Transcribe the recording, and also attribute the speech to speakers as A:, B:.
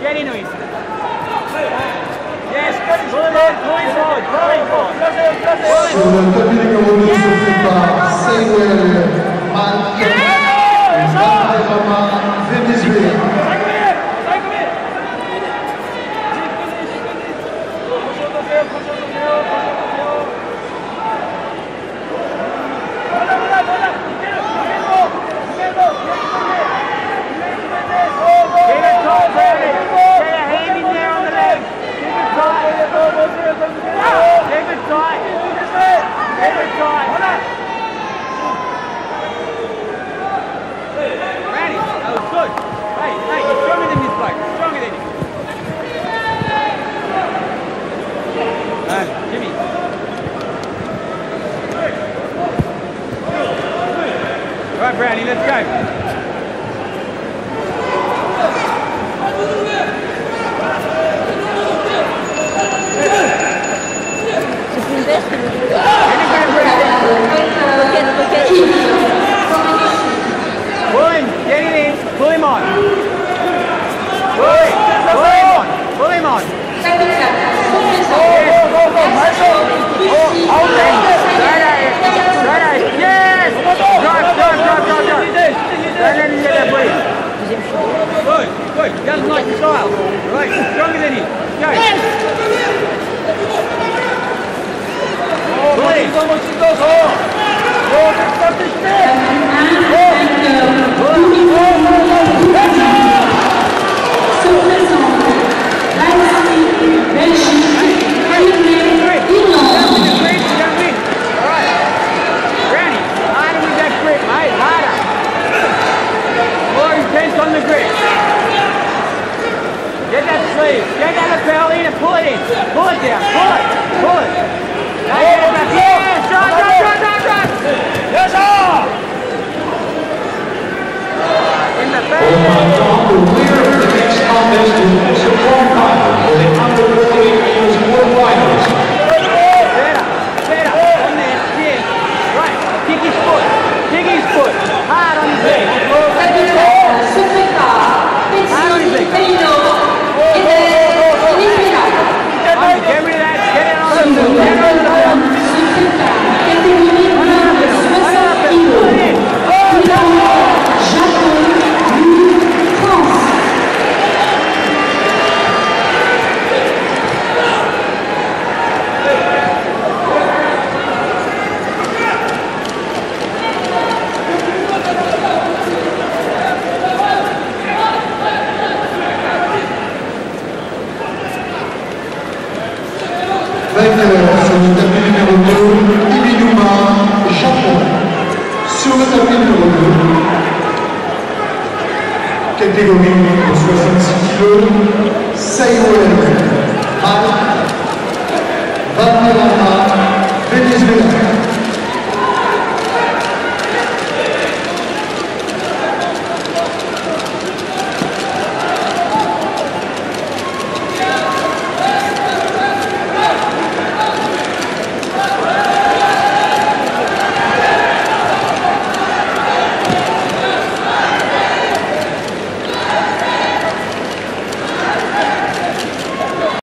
A: Vieni Luis. Yes, going forward, going forward, going forward. Yes. Brownie, let's go. Good. He doesn't like the style. Right. Stronger than him. Go. Oh, もう一度、もう一度、そう。もう一度、使ってきて。sleeve. Get down the belly and pull it in. Pull it down. Pull it. Pull it.
B: Vainqueur sur le tapis numéro 2, Ibinuma, Japon. Sur le tapis numéro 2, catégorie 66 kg, Saïro Marc